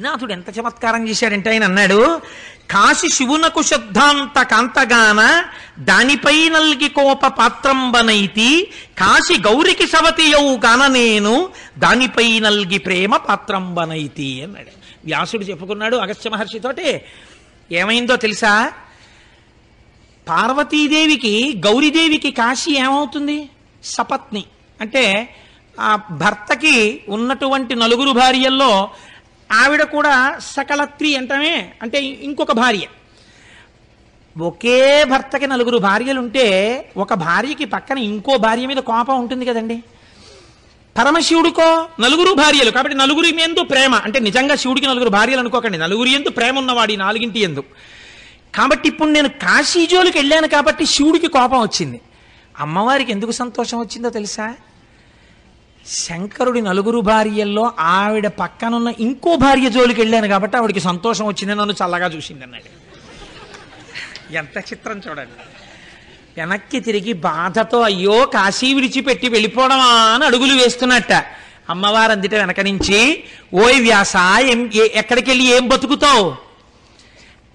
శ్రీనాథుడు ఎంత చమత్కారం చేశాడంటే ఆయన అన్నాడు కాశి శివునకు శుద్ధాంత కాంతగాన దానిపై నల్గి కోప పాత్రంబనైతి కాశి గౌరికి సవతియవు కాన నేను దానిపై నల్గి ప్రేమ పాత్రంబనైతి అన్నాడు. వ్యాసుడు చెప్పుకున్నాడు అగస్త్య మహర్షితోటి ఏమైందో తెలుసా? పార్వతీదేవికి గౌరీదేవికి కాశీ ఏమవుతుంది? సపత్ని. అంటే ఆ భర్తకి ఉన్నటువంటి నలుగురు భార్యల్లో ఆవిడ కూడా సకలత్రి అంటమే అంటే ఇంకొక భార్య. ఒకే భర్తకి నలుగురు భార్యలు ఉంటే ఒక భార్యకి పక్కన ఇంకో భార్య మీద కోపం ఉంటుంది కదండి. పరమశివుడికో నలుగురు భార్యలు కాబట్టి నలుగురి ఎందు ప్రేమ అంటే నిజంగా శివుడికి నలుగురు భార్యలు అనుకోకండి నలుగురి ఎందు ప్రేమ ఉన్నవాడి నాలుగింటి ఎందు. కాబట్టి ఇప్పుడు నేను కాశీజోలికి వెళ్ళాను కాబట్టి శివుడికి కోపం వచ్చింది. అమ్మవారికి ఎందుకు సంతోషం వచ్చిందో తెలుసా? శంకరుడి నలుగురు భార్యల్లో ఆవిడ పక్కనున్న ఇంకో భార్య జోలికి వెళ్ళాను కాబట్టి ఆవిడకి సంతోషం వచ్చింది నన్ను చల్లగా చూసింది అన్నాడు ఎంత చిత్రం చూడండి. వెనక్కి తిరిగి బాధతో అయ్యో కాశీ విడిచిపెట్టి వెళ్ళిపోవడమా అని అడుగులు వేస్తున్నట్ట. అమ్మవారు అందిట వెనక నుంచి ఓయ్ వ్యాస ఏం ఎక్కడికి వెళ్ళి ఏం బతుకుతావు?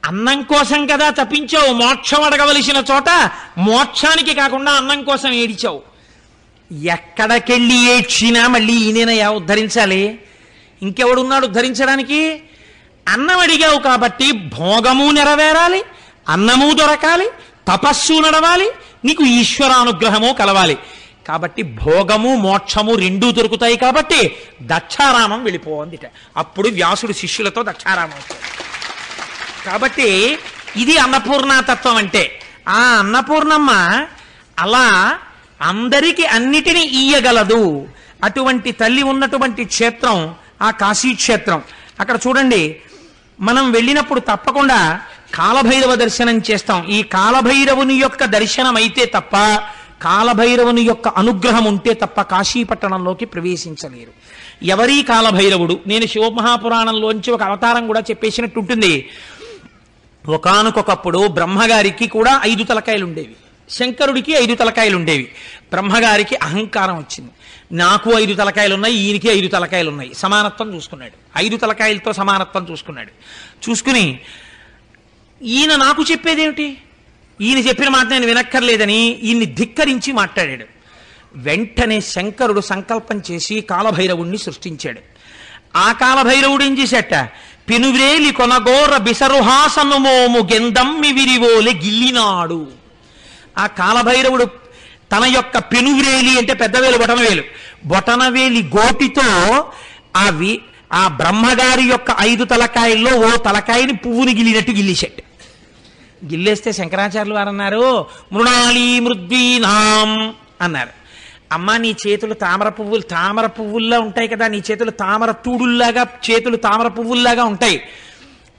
అన్నం కోసం కదా తప్పించావు మోక్షం అడగవలసిన చోట మోక్షానికి కాకుండా అన్నం కోసం ఏడిచావు. ఎక్కడికెళ్ళి ఏడ్చినా మళ్ళీ ఈయననయా ఉద్ధరించాలి? ఇంకెవడున్నాడు ఉద్ధరించడానికి? అన్నం అడిగావు కాబట్టి భోగము నెరవేరాలి అన్నము దొరకాలి తపస్సు నడవాలి నీకు ఈశ్వరానుగ్రహము కలవాలి. కాబట్టి భోగము మోక్షము రెండూ దొరుకుతాయి కాబట్టి దక్షారామం వెళ్ళిపోవందిట అప్పుడు వ్యాసుడు శిష్యులతో దక్షారామం కాబట్టి ఇది అన్నపూర్ణతత్వం అంటే ఆ అన్నపూర్ణమ్మ అలా అందరికీ అన్నిటినీ ఇయ్యగలదు అటువంటి తల్లి ఉన్నటువంటి క్షేత్రం ఆ కాశీ క్షేత్రం అక్కడ చూడండి మనం వెళ్ళినప్పుడు తప్పకుండా కాలభైరవ దర్శనం చేస్తాం. ఈ కాలభైరవుని యొక్క దర్శనం అయితే తప్ప కాలభైరవుని యొక్క అనుగ్రహం ఉంటే తప్ప కాశీపట్టణంలోకి ప్రవేశించలేరు. ఎవరీ కాలభైరవుడు నేను శివమహాపురాణంలోంచి ఒక అవతారం కూడా చెప్పేసినట్టు ఉంటుంది ఒకనకొకప్పుడు బ్రహ్మగారికి కూడా ఐదు తలకాయలు ఉండేవి శంకరుడికి ఐదు తలకాయలు ఉండేవి బ్రహ్మగారికి అహంకారం వచ్చింది. నాకు ఐదు తలకాయలు ఉన్నాయి ఈయనకి ఐదు తలకాయలు ఉన్నాయి సమానత్వం చూసుకున్నాడు. ఐదు తలకాయలతో సమానత్వం చూసుకున్నాడు. చూసుకుని ఈయన నాకు చెప్పేదేమిటి? ఈయన చెప్పిన మాట నేను వినక్కర్లేదని ఈయన్ని ధిక్కరించి మాట్లాడాడు. వెంటనే శంకరుడు సంకల్పం చేసి కాలభైరవుణ్ణి సృష్టించాడు. ఆ కాలభైరవుడు ఏం చేశాట? పెనువ్రేలి కొనగోర బిసరుహాసనుమోము గెందమ్మి విరివోలె గిల్లినాడు. ఆ కాలభైరవుడు తన యొక్క పెనువ్రేలి అంటే పెద్దవేలు బొటనవేలు. బొటనవేలి గోటితో ఆ వి ఆ బ్రహ్మగారి యొక్క ఐదు తలకాయల్లో ఓ తలకాయని పువ్వుని గిల్లినట్టు గిల్లిసెట్ గిల్లేస్తే శంకరాచార్యులు వారు అన్నారు మృణాళీ మృద్వీనాం అన్నారు. అమ్మ నీ చేతులు తామర పువ్వులు తామర పువ్వుల్లా ఉంటాయి కదా నీ చేతులు తామర తూడుల్లాగా చేతులు తామర పువ్వుల్లాగా ఉంటాయి.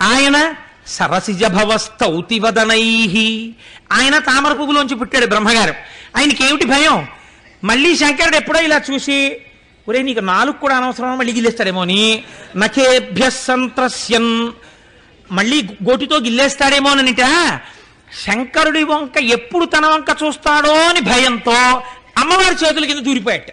ఆయన సరసిజ ఆయన తామర పువ్వులోంచి పుట్టాడు బ్రహ్మగారు. ఆయనకి ఏమిటి భయం? మళ్ళీ శంకరుడు ఎప్పుడో ఇలా చూసి ఒరే నీకు నాలుగు కూడా అనవసరం మళ్ళీ గిల్లేస్తాడేమో అని నఖేభ్య సంత్రస్యన్. మళ్ళీ గోటితో గిల్లేస్తాడేమోననిట శంకరుడి వంక ఎప్పుడు తన వంక చూస్తాడో అని భయంతో అమ్మవారి చేతుల కింద దూరిపోయాట.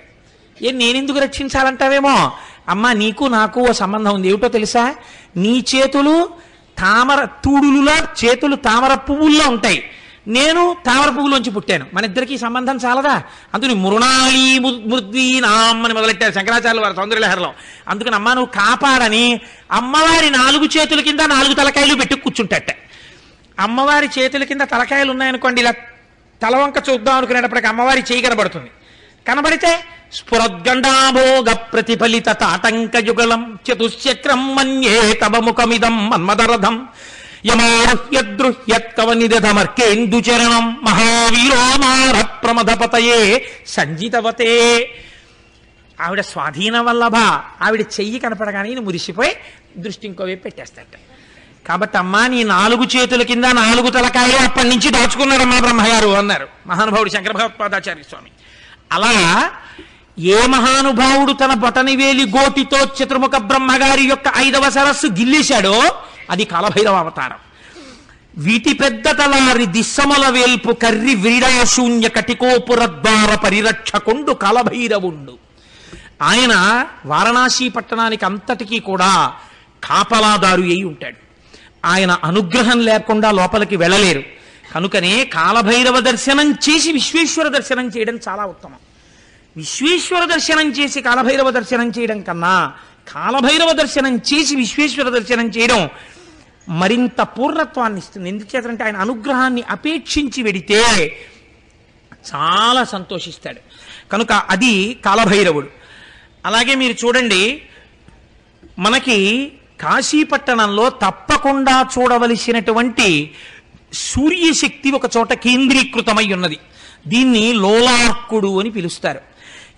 ఏ నేనెందుకు రక్షించాలంటావేమో? అమ్మ నీకు నాకు ఓ సంబంధం ఉంది. ఏమిటో తెలుసా? నీ చేతులు తామర తూడులులా చేతులు తామర పువ్వుల్లో ఉంటాయి. నేను తామర పువ్వులోంచి పుట్టాను. మన ఇద్దరికి సంబంధం చాలదా? అందుకని మృణాళీ మృద్వీనాం అని మొదలెట్టారు శంకరాచార్యులు వారి సౌందర్యలహరలో అందుకని అమ్మ నువ్వు కాపాడని అమ్మవారి నాలుగు చేతుల కింద నాలుగు తలకాయలు పెట్టి కూర్చుంటట అమ్మవారి చేతుల కింద తలకాయలు ఉన్నాయనుకోండి ఇలా తలవంక చూద్దాం అనుకునేటప్పటికి అమ్మవారి చేయి కనబడుతుంది. కనబడితే స్ఫురద్గండాభోగ ప్రతిఫలిత తాటంకయుగళం చతుశ్చక్రం మన్యే తవ ముఖమిదం మన్మదరథం యమారుహ్యద్రుహ్యత్కవనిదమర్కేందుచరణం మహావీరోమార ప్రమదపతయే సంజితవతే. ఆవిడ స్వాధీన వల్లభ ఆవిడ చెయ్యి కనపడగానే ఈయన మురిసిపోయి దృష్టి ఇంకోవైపు పెట్టేస్తాడు కాబట్టి అమ్మా నీ నాలుగు చేతుల కింద నాలుగు తలకాయలు అప్పటి నుంచి దాచుకున్నాడమ్మా బ్రహ్మగారు అన్నారు. మహానుభావుడు శంకర భగవత్పాదాచార్య స్వామి. అలా ఏ మహానుభావుడు తన బొటనివేలి గోటితో చతుర్ముఖ బ్రహ్మగారి యొక్క ఐదవ సరస్సు గిల్లేశాడో అది కాలభైరవ అవతారం వీటి పెద్ద తలారి దిశమల వేల్పు కర్రి వీడాశూన్య కటికోపుర ద్వార పరిరక్షకుండు కాలభైరవుండు. ఆయన వారణాసి పట్టణానికి అంతటికీ కూడా కాపలాదారు అయి ఉంటాడు. ఆయన అనుగ్రహం లేకుండా లోపలికి వెళ్ళలేరు. కనుకనే కాలభైరవ దర్శనం చేసి విశ్వేశ్వర దర్శనం చేయడం చాలా ఉత్తమం. విశ్వేశ్వర దర్శనం చేసి కాలభైరవ దర్శనం చేయడం కన్నా కాలభైరవ దర్శనం చేసి విశ్వేశ్వర దర్శనం చేయడం మరింత పూర్ణత్వాన్ని ఇస్తుంది. ఎందుచేతంటే ఆయన అనుగ్రహాన్ని అపేక్షించి వెడితే చాలా సంతోషిస్తాడు. కనుక అది కాలభైరవుడు. అలాగే మీరు చూడండి మనకి కాశీపట్టణంలో తప్పకుండా చూడవలసినటువంటి సూర్యశక్తి ఒక చోట కేంద్రీకృతమై ఉన్నది. దీన్ని లోలార్కుడు అని పిలుస్తారు.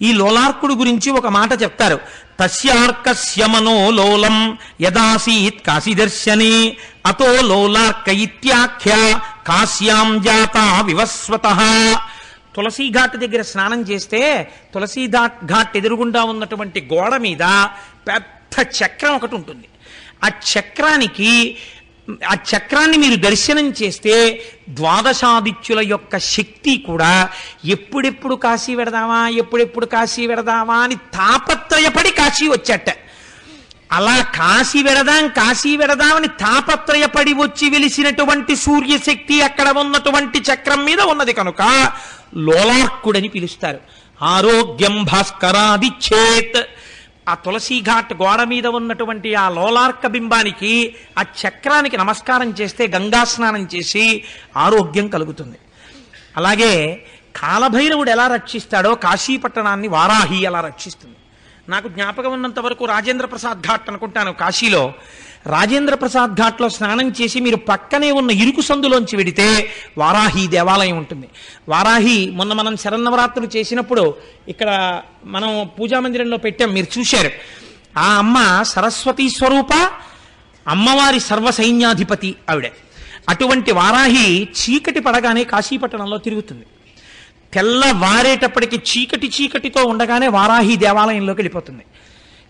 ఈ లోలార్కుడు గురించి ఒక మాట చెప్తారు. తస్యార్కస్య మనో లోలం యదాసీత్ కాశీదర్శనే అతో లోలార్క ఇత్యాఖ్య కాశ్యాం జాత వివస్వత. తులసీ ఘాట్ దగ్గర స్నానం చేస్తే తులసీ ఘాట్ ఎదురుగుండా ఉన్నటువంటి గోడ మీద పెద్ద చక్రం ఒకటి ఉంటుంది. ఆ చక్రానికి ఆ చక్రాన్ని మీరు దర్శనం చేస్తే ద్వాదశాదిత్యుల యొక్క శక్తి కూడా ఎప్పుడెప్పుడు కాశీ పెడదామా ఎప్పుడెప్పుడు కాశీ పెడదామా అని తాపత్రయపడి కాశీ వచ్చాట. అలా కాశీ వెడదాం కాశీ వెడదామని తాపత్రయపడి వచ్చి వెలిసినటువంటి సూర్యశక్తి అక్కడ ఉన్నటువంటి చక్రం మీద ఉన్నది కనుక లోలార్కుడని పిలుస్తారు. ఆరోగ్యం భాస్కరాదిచ్చేత్ ఆ తులసీ ఘాట్ గోడ మీద ఉన్నటువంటి ఆ లోలార్క బింబానికి ఆ చక్రానికి నమస్కారం చేస్తే గంగా స్నానం చేసి ఆరోగ్యం కలుగుతుంది. అలాగే కాలభైరవుడు ఎలా రక్షిస్తాడో కాశీపట్టణాన్ని వారాహి ఎలా రక్షిస్తుంది. నాకు జ్ఞాపకం ఉన్నంత వరకు రాజేంద్ర ప్రసాద్ ఘాట్ అనుకుంటాను కాశీలో. రాజేంద్ర ప్రసాద్ ఘాట్లో స్నానం చేసి మీరు పక్కనే ఉన్న ఇరుకు సందులోంచి వెడితే వారాహి దేవాలయం ఉంటుంది. వారాహి మొన్న మనం శరన్నవరాత్రులు చేసినప్పుడు ఇక్కడ మనం పూజా మందిరంలో పెట్టాం మీరు చూశారు. ఆ అమ్మ సరస్వతి స్వరూప అమ్మవారి సర్వ సైన్యాధిపతి ఆవిడ. అటువంటి వారాహి చీకటి పడగానే కాశీపట్టణంలో తిరుగుతుంది. తెల్లవారేటప్పటికి చీకటి చీకటితో ఉండగానే వారాహి దేవాలయంలోకి వెళ్ళిపోతుంది.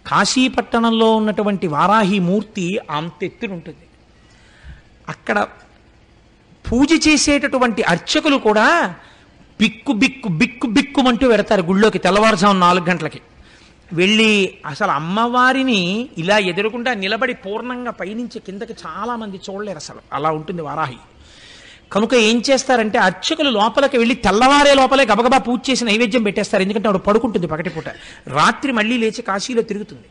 కాశీపట్టణంలో ఉన్నటువంటి వారాహి మూర్తి అంతెత్తునుంటుంది అక్కడ పూజ చేసేటటువంటి అర్చకులు కూడా బిక్కు బిక్కు బిక్కు బిక్కుమంటూ పెడతారు గుళ్ళోకి తెల్లవారుజాము నాలుగు గంటలకి. వెళ్ళి అసలు అమ్మవారిని ఇలా ఎదురుకుండా నిలబడి పూర్ణంగా పైనుంచి కిందకి చాలామంది చూడలేరు అసలు. అలా ఉంటుంది వారాహి. కనుక ఏం చేస్తారంటే అర్చకులు లోపలికి వెళ్ళి తెల్లవారే లోపలే గబగబా పూజ చేసి నైవేద్యం పెట్టేస్తారు. ఎందుకంటే ఆవిడ పడుకుంటుంది పగటిపూట. రాత్రి మళ్ళీ లేచి కాశీలో తిరుగుతుంది.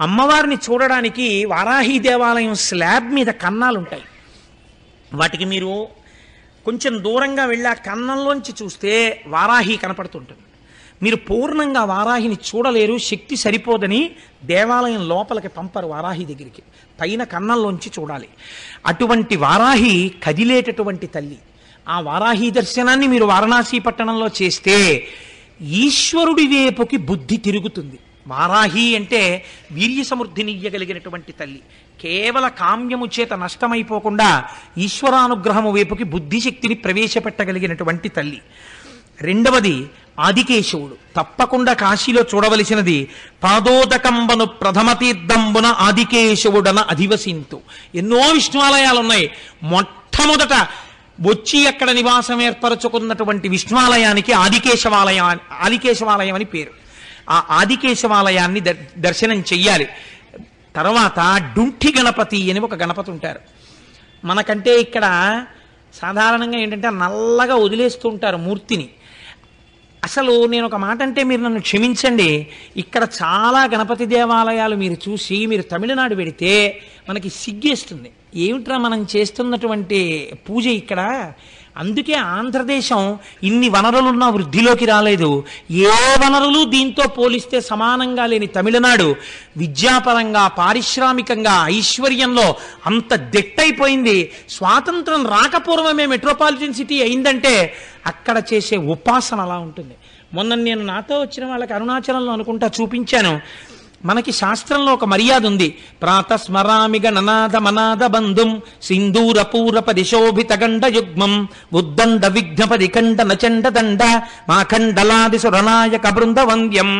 అమ్మవారిని చూడడానికి వారాహి దేవాలయం స్లాబ్ మీద కన్నాలు ఉంటాయి వాటికి మీరు కొంచెం దూరంగా వెళ్ళి ఆ కన్నంలోంచి చూస్తే వారాహి కనపడుతుంటుంది. మీరు పూర్ణంగా వారాహిని చూడలేరు శక్తి సరిపోదని దేవాలయం లోపలికి పంపరు వారాహి దగ్గరికి. పైన కన్నంలోంచి చూడాలి. అటువంటి వారాహి కదిలేటటువంటి తల్లి. ఆ వారాహి దర్శనాన్ని మీరు వారణాసి పట్టణంలో చేస్తే ఈశ్వరుడి వైపుకి బుద్ధి తిరుగుతుంది. వారాహి అంటే వీర్య సమృద్ధినియ్యగలిగినటువంటి తల్లి. కేవల కామ్యము చేత నష్టమైపోకుండా ఈశ్వరానుగ్రహము వైపుకి బుద్ధిశక్తిని ప్రవేశపెట్టగలిగినటువంటి తల్లి. రెండవది ఆదికేశవుడు. తప్పకుండా కాశీలో చూడవలసినది పాదోదకంబను ప్రథమ తీర్థంబున ఆదికేశవుడన అధివసింతు. ఎన్నో విష్ణువాలయాలు ఉన్నాయి మొట్టమొదట వచ్చి అక్కడ నివాసం ఏర్పరచుకున్నటువంటి విష్ణువాలయానికి ఆదికేశవాలయం ఆదికేశవాలయం అని పేరు. ఆ ఆదికేశవాలయాన్ని దర్శనం చెయ్యాలి. తర్వాత డుంఠి గణపతి అని ఒక గణపతి ఉంటారు. మనకంటే ఇక్కడ సాధారణంగా ఏంటంటే నల్లగా వదిలేస్తూ ఉంటారు మూర్తిని. అసలు నేను ఒక మాట అంటే మీరు నన్ను క్షమించండి. ఇక్కడ చాలా గణపతి దేవాలయాలు మీరు చూసి మీరు తమిళనాడు వెడితే మనకి సిగ్గేస్తుంది. ఏమిట్రా మనం చేస్తున్నటువంటి పూజ ఇక్కడ? అందుకే ఆంధ్రదేశం ఇన్ని వనరులున్న వృద్ధిలోకి రాలేదు. ఏ వనరులు దీంతో పోలిస్తే సమానంగా లేని తమిళనాడు విద్యాపరంగా పారిశ్రామికంగా ఐశ్వర్యంలో అంత దిట్టయిపోయింది. స్వాతంత్రం రాకపూర్వమే మెట్రోపాలిటన్ సిటీ అయిందంటే అక్కడ చేసే ఉపాసన అలా ఉంటుంది. మొన్న నేను నాతో వచ్చిన వాళ్ళకి అరుణాచలంలో అనుకుంటా చూపించాను. మనకి శాస్త్రంలో ఒక మర్యాద ఉంది ప్రాతస్మరామి గణనాథ మనాథ బంధుం సింధూర పూరప దిశోభిత గండ యుగ్మం ఉద్దండ విఘ్నపది కండ నచండ దండ మాఖండలాది సురనాయక బృంద వంద్యం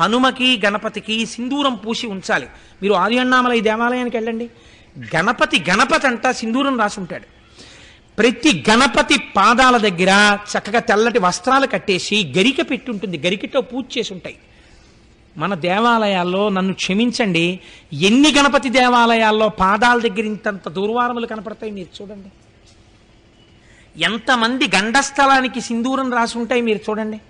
హనుమకి గణపతికి సింధూరం పూసి ఉంచాలి. మీరు ఆర్యన్నామల ఈ దేవాలయానికి వెళ్ళండి. గణపతి గణపతి అంట సింధూరం రాసి ఉంటాడు ప్రతి గణపతి పాదాల దగ్గర చక్కగా తెల్లటి వస్త్రాలు కట్టేసి గరిక పెట్టి ఉంటుంది గరికతో పూజ చేసి ఉంటాయి మన దేవాలయాల్లో నన్ను క్షమించండి. ఎన్ని గణపతి దేవాలయాల్లో పాదాల దగ్గర ఇంతంత దూర్వారములు కనపడతాయి మీరు చూడండి. ఎంతమంది గండస్థలానికి సింధూరం రాసి ఉంటాయి మీరు చూడండి.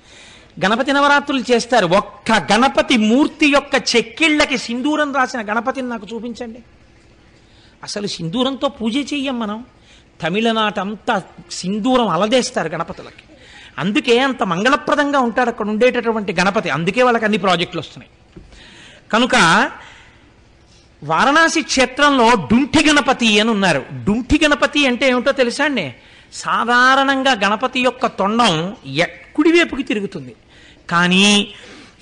గణపతి నవరాత్రులు చేస్తారు. ఒక్క గణపతి మూర్తి యొక్క చెక్కిళ్ళకి సింధూరం రాసిన గణపతిని నాకు చూపించండి. అసలు సింధూరంతో పూజ చెయ్యం మనం. తమిళనాట అంతా సింధూరం అలదేస్తారు గణపతులకి. అందుకే అంత మంగళప్రదంగా ఉంటాడు అక్కడ ఉండేటటువంటి గణపతి. అందుకే వాళ్ళకి అన్ని ప్రాజెక్టులు వస్తున్నాయి. కనుక వారణాసి క్షేత్రంలో డుంఠి గణపతి అని ఉన్నారు. డుంఠి గణపతి అంటే ఏమిటో తెలుసా అండి? సాధారణంగా గణపతి యొక్క తొండం కుడివైపుకి తిరుగుతుంది? కానీ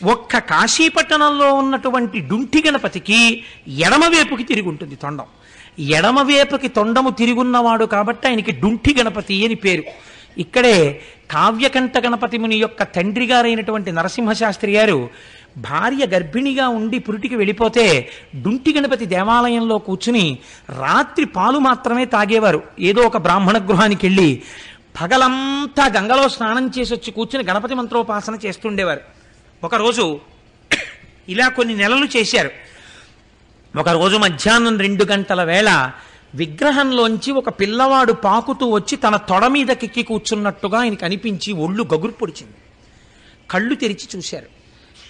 ఒక్క కాశీపట్టణంలో ఉన్నటువంటి డుంఠి గణపతికి ఎడమవైపుకి తిరిగి ఉంటుంది తొండం. ఎడమవైపుకి తొండము తిరుగున్నవాడు కాబట్టి ఆయనకి డుంఠి గణపతి అని పేరు. ఇక్కడే కావ్యకంఠ గణపతి ముని యొక్క తండ్రి గారైనటువంటి నరసింహశాస్త్రి గారు భార్య గర్భిణిగా ఉండి పురిటికి వెళ్ళిపోతే డుంటి గణపతి దేవాలయంలో కూర్చుని రాత్రి పాలు మాత్రమే తాగేవారు. ఏదో ఒక బ్రాహ్మణ గృహానికి వెళ్ళి పగలంతా గంగలో స్నానం చేసి వచ్చి కూర్చుని గణపతి మంత్రోపాసన చేస్తుండేవారు. ఒకరోజు ఇలా కొన్ని నెలలు చేశారు. ఒకరోజు మధ్యాహ్నం రెండు గంటల వేళ విగ్రహంలోంచి ఒక పిల్లవాడు పాకుతూ వచ్చి తన తొడ మీదకెక్కి కూర్చున్నట్టుగా ఆయనకి అనిపించి ఒళ్ళు గగురు పొడిచింది. కళ్ళు తెరిచి చూశారు.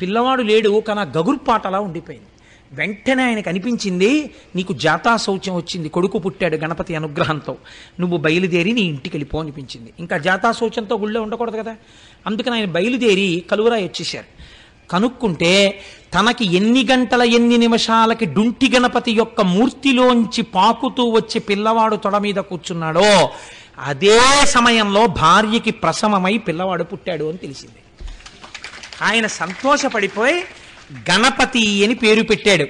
పిల్లవాడు లేడు కానీ ఆ గగుర్పాటలా ఉండిపోయింది. వెంటనే ఆయనకు అనిపించింది నీకు జాతా శౌచం వచ్చింది కొడుకు పుట్టాడు గణపతి అనుగ్రహంతో. నువ్వు బయలుదేరి నీ ఇంటికి వెళ్ళిపో అనిపించింది. ఇంకా జాతా శౌచంతో గుళ్ళో ఉండకూడదు కదా? అందుకని ఆయన బయలుదేరి కలువరాయి వచ్చేశారు. కనుక్కుంటే తనకి ఎన్ని గంటల ఎన్ని నిమిషాలకి డుంటి గణపతి యొక్క మూర్తిలోంచి పాకుతూ వచ్చి పిల్లవాడు తొడ మీద కూర్చున్నాడో అదే సమయంలో భార్యకి ప్రసవమై పిల్లవాడు పుట్టాడు అని తెలిసింది. ఆయన సంతోషపడిపోయి గణపతి అని పేరు పెట్టాడు.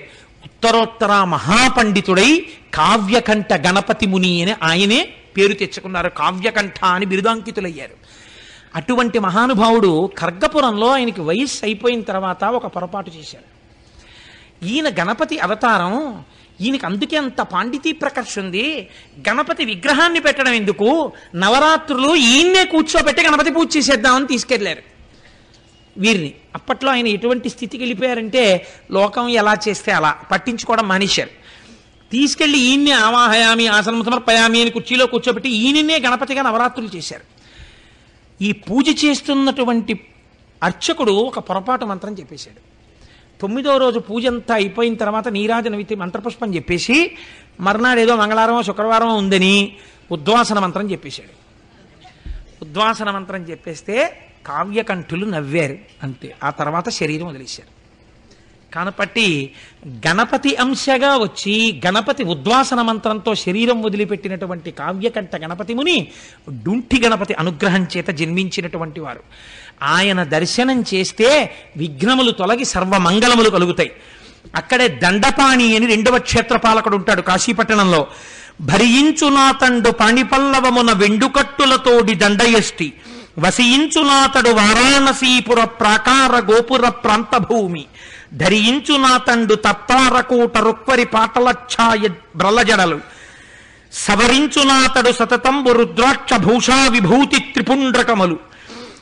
ఉత్తరోత్తర మహాపండితుడై కావ్యకంఠ గణపతి ముని అని ఆయనే పేరు తెచ్చుకున్నారు. కావ్యకంఠ అని బిరుదాంకితులయ్యారు. అటువంటి మహానుభావుడు ఖర్గపురంలో ఆయనకి వయస్సు అయిపోయిన తర్వాత ఒక పొరపాటు చేశారు ఈయన గణపతి అవతారం ఈయనకి అందుకే అంత పాండితీ ప్రకర్ష ఉంది. గణపతి విగ్రహాన్ని పెట్టడం ఎందుకు? నవరాత్రులు ఈయన్నే కూర్చోబెట్టి గణపతి పూజ చేసేద్దామని తీసుకెళ్ళారు. వీరిని. అప్పట్లో ఆయన ఎటువంటి స్థితికి వెళ్ళిపోయారంటే లోకం ఎలా చేస్తే అలా పట్టించుకోవడం మానేశారు. తీసుకెళ్ళి ఈయన్నే ఆవాహయామి ఆసనం సమర్పయామి అని కుర్చీలో కూర్చోబెట్టి ఈయననే గణపతిగా నవరాత్రులు చేశారు. ఈ పూజ చేస్తున్నటువంటి అర్చకుడు ఒక పొరపాటు మంత్రం చెప్పేశాడు. తొమ్మిదో రోజు పూజ అంతా అయిపోయిన తర్వాత నీరాజన వితి మంత్రపుష్పం చెప్పేసి మర్నాడు ఏదో మంగళవారమో శుక్రవారమో ఉందని ఉద్వాసన మంత్రం చెప్పేశాడు. ఉద్వాసన మంత్రం చెప్పేస్తే కావ్యకంఠులు నవ్వారు అంతే. ఆ తర్వాత శరీరం వదిలేశారు. కనపట్టి గణపతి అంశగా వచ్చి గణపతి ఉద్వాసన మంత్రంతో శరీరం వదిలిపెట్టినటువంటి కావ్యకంఠ గణపతి ముని డుంఠి గణపతి అనుగ్రహం చేత జన్మించినటువంటి వారు. ఆయన దర్శనం చేస్తే విఘ్నములు తొలగి సర్వమంగళములు కలుగుతాయి. అక్కడే దండపాణి అని రెండవ క్షేత్రపాలకుడు ఉంటాడు కాశీపట్టణంలో. భరించునాతండు పాణిపల్లవమున వెండుకట్టులతోడి దండయష్టి. వసించునాతడు వారాణసీపుర ప్రాకార గోపుర ప్రాంత భూమి ధరించు నాతండు తత్తారకూట రుక్వరి పాటలఛాయ బ్రలజడలు. సవరించునాతడు సతతంబు రుద్రాక్ష భూషా విభూతి త్రిపుండ్రకములు.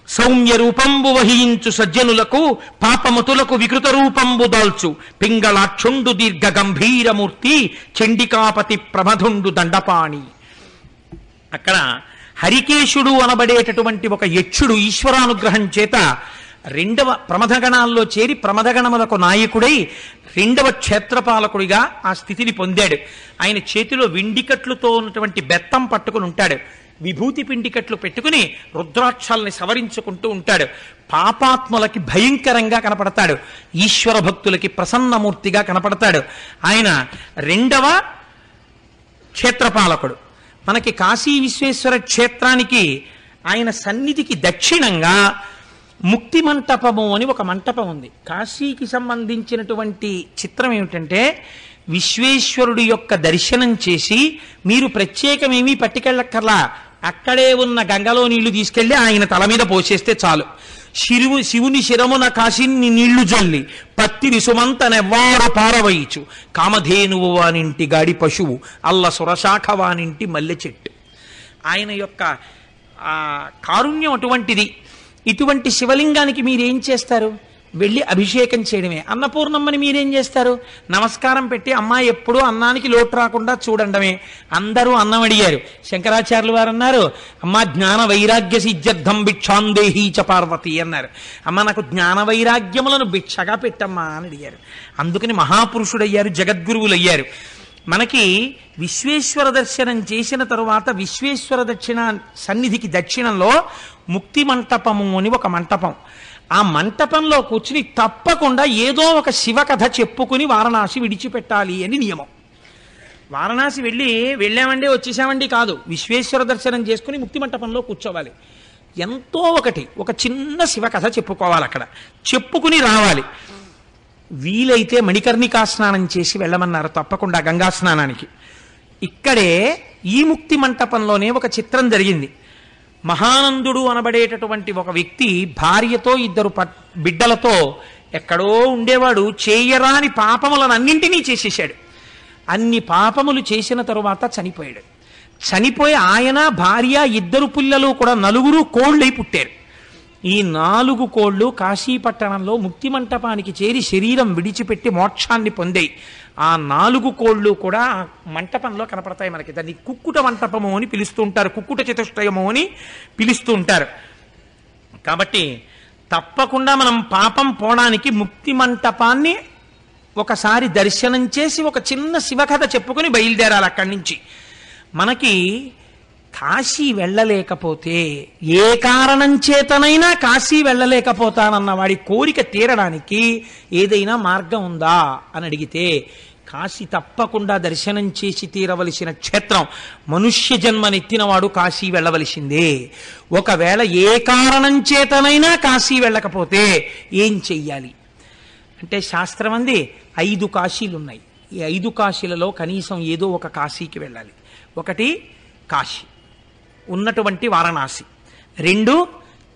సౌమ్య రూపంబు వహించు సజ్జనులకు పాపమతులకు వికృత రూపంబు దాల్చు. పింగళాక్షుండు దీర్ఘ గంభీరమూర్తి చండికాపతి ప్రమధుండు దండపాణి. అక్కడ హరికేశుడు అనబడేటటువంటి ఒక యక్షుడు ఈశ్వరానుగ్రహం చేత రెండవ ప్రమథగణాల్లో చేరి ప్రమథగణములకు నాయకుడై రెండవ క్షేత్రపాలకుడిగా ఆ స్థితిని పొందాడు. ఆయన చేతిలో వెండికట్లుతో ఉన్నటువంటి బెత్తం పట్టుకుని ఉంటాడు. విభూతి పిండికట్లు పెట్టుకుని రుద్రాక్షల్ని సవరించుకుంటూ ఉంటాడు. పాపాత్ములకి భయంకరంగా కనపడతాడు. ఈశ్వర భక్తులకి ప్రసన్నమూర్తిగా కనపడతాడు. ఆయన రెండవ క్షేత్రపాలకుడు. మనకి కాశీ విశ్వేశ్వర క్షేత్రానికి ఆయన సన్నిధికి దక్షిణంగా ముక్తి మంటపము అని ఒక మంటపం ఉంది. కాశీకి సంబంధించినటువంటి చిత్రం ఏమిటంటే విశ్వేశ్వరుడి యొక్క దర్శనం చేసి మీరు ప్రత్యేకమేమీ పట్టుకెళ్ళక్కర్లా. అక్కడే ఉన్న గంగలో నీళ్ళు తీసుకెళ్ళి ఆయన తల మీద పోసేస్తే చాలు. శిరువు శివుని శిరమున కాశీని నీళ్ళు జల్లి పత్తిరి సుమంతనెవ్వారు పారవయిచు కామధేనువు వానింటి గాడి పశువు అల్ల సురశాఖ వానింటి మల్లె చెట్టు. ఆయన యొక్క కారుణ్యం అటువంటిది. ఇటువంటి శివలింగానికి మీరేం చేస్తారు? వెళ్ళి అభిషేకం చేయడమే. అన్నపూర్ణమ్మని మీరేం చేస్తారు? నమస్కారం పెట్టి అమ్మా ఎప్పుడూ అన్నానికి లోటు రాకుండా చూడండమే. అందరూ అన్నం అడిగారు. శంకరాచార్యులు వారు అన్నారు అమ్మ జ్ఞాన వైరాగ్య సిద్ధ్యర్థం భిక్షాందేహీ చ పార్వతి అన్నారు. అమ్మ నాకు జ్ఞాన వైరాగ్యములను భిక్షగా పెట్టమ్మా అని అడిగారు. అందుకని మహాపురుషుడయ్యారు జగద్గురువులయ్యారు. మనకి విశ్వేశ్వర దర్శనం చేసిన తరువాత విశ్వేశ్వర దక్షిణ సన్నిధికి దక్షిణంలో ముక్తి మంటపము అని ఒక మంటపం. ఆ మంటపంలో కూర్చుని తప్పకుండా ఏదో ఒక శివకథ చెప్పుకుని వారణాసి విడిచిపెట్టాలి అని నియమం. వారణాసి వెళ్ళి వెళ్ళామండి వచ్చేసామండి కాదు. విశ్వేశ్వర దర్శనం చేసుకుని ముక్తి మంటపంలో కూర్చోవాలి. ఎంతో ఒకటి ఒక చిన్న శివకథ చెప్పుకోవాలి అక్కడ. చెప్పుకుని రావాలి. వీలైతే మణికర్ణికా స్నానం చేసి వెళ్ళమన్నారు తప్పకుండా గంగా స్నానానికి. ఇక్కడే ఈ ముక్తి మంటపంలోనే ఒక చిత్రం జరిగింది. మహానందుడు అనబడేటటువంటి ఒక వ్యక్తి భార్యతో ఇద్దరు బిడ్డలతో ఎక్కడో ఉండేవాడు చేయరాని పాపములను అన్నింటినీ చేసేసాడు అన్ని పాపములు చేసిన తరువాత చనిపోయాడు. చనిపోయి ఆయన భార్య ఇద్దరు పిల్లలు కూడా నలుగురు కోళ్ళై పుట్టారు. ఈ నాలుగు కోళ్ళు కాశీపట్టణంలో ముక్తి మంటపానికి చేరి శరీరం విడిచిపెట్టి మోక్షాన్ని పొందాయి. ఆ నాలుగు కోళ్ళు కూడా ఆ మంటపంలో కనపడతాయి మనకి. దాన్ని కుక్కుట మంటపము అని పిలుస్తూ ఉంటారు కుక్కుట చతుష్టయము అని పిలుస్తూ ఉంటారు కాబట్టి తప్పకుండా మనం పాపం పోవడానికి ముక్తి మంటపాన్ని ఒకసారి దర్శనం చేసి ఒక చిన్న శివకథ చెప్పుకొని బయలుదేరాలి అక్కడి నుంచి. మనకి కాశీ వెళ్ళలేకపోతే ఏ కారణం చేతనైనా కాశీ వెళ్ళలేకపోతానన్న వాడి కోరిక తీరడానికి ఏదైనా మార్గం ఉందా అని అడిగితే కాశీ తప్పకుండా దర్శనం చేసి తీరవలసిన క్షేత్రం మనుష్య జన్మనెత్తినవాడు కాశీ వెళ్ళవలసిందే. ఒకవేళ ఏ కారణం చేతనైనా కాశీ వెళ్ళకపోతే ఏం చెయ్యాలి? అంటే శాస్త్రం అంది ఐదు కాశీలు ఉన్నాయి ఈ ఐదు కాశీలలో కనీసం ఏదో ఒక కాశీకి వెళ్ళాలి. ఒకటి కాశీ. ఉన్నటువంటి వారణాసి. రెండు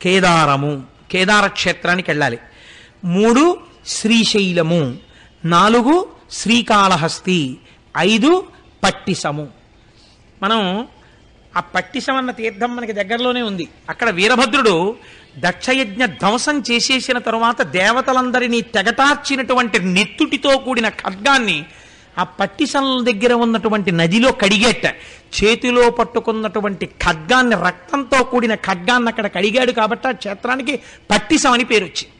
కేదారము. కేదార క్షేత్రానికి వెళ్ళాలి మూడు శ్రీశైలము. నాలుగు శ్రీకాళహస్తి. ఐదు పట్టిసము. మనం ఆ పట్టిసం అన్న తీర్థం మనకి దగ్గరలోనే ఉంది. అక్కడ వీరభద్రుడు దక్షయజ్ఞ ధ్వంసం చేసేసిన తరువాత దేవతలందరినీ తెగటార్చినటువంటి నెత్తుటితో కూడిన ఖడ్గాన్ని ఆ పట్టిసం దగ్గర ఉన్నటువంటి నదిలో కడిగేట. చేతిలో పట్టుకున్నటువంటి ఖడ్గాన్ని రక్తంతో కూడిన ఖడ్గాన్ని అక్కడ కడిగాడు కాబట్టి ఆ క్షేత్రానికి పట్టిసం అని పేరు వచ్చింది.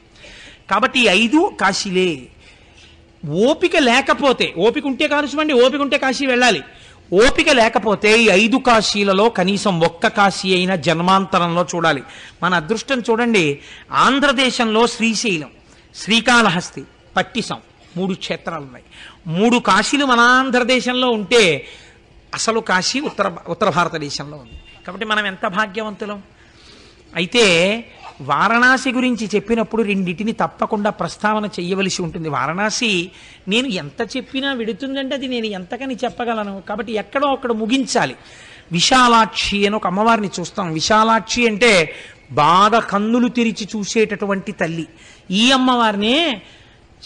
కాబట్టి ఐదు కాశీలే. ఓపిక లేకపోతే ఓపిక ఉంటే కాలుష్యమండి ఓపిక ఉంటే కాశీ వెళ్ళాలి. ఓపిక లేకపోతే ఈ ఐదు కాశీలలో కనీసం ఒక్క కాశీ అయినా జన్మాంతరంలో చూడాలి. మన అదృష్టం చూడండి ఆంధ్రదేశంలో శ్రీశైలం శ్రీకాళహస్తి పట్టిసం మూడు క్షేత్రాలు ఉన్నాయి మూడు కాశీలు మన ఆంధ్రదేశంలో ఉంటే అసలు కాశీ ఉత్తర ఉత్తర భారతదేశంలో ఉంది. కాబట్టి మనం ఎంత భాగ్యవంతులం? అయితే వారణాసి గురించి చెప్పినప్పుడు రెండింటిని తప్పకుండా ప్రస్తావన చేయవలసి ఉంటుంది. వారణాసి నేను ఎంత చెప్పినా విడుతుందంటే అది నేను ఎంతకని చెప్పగలను. కాబట్టి ఎక్కడో అక్కడ ముగించాలి. విశాలాక్షి అని ఒక అమ్మవారిని చూస్తాం. విశాలాక్షి అంటే బాగా కన్నులు తెరిచి చూసేటటువంటి తల్లి. ఈ అమ్మవారినే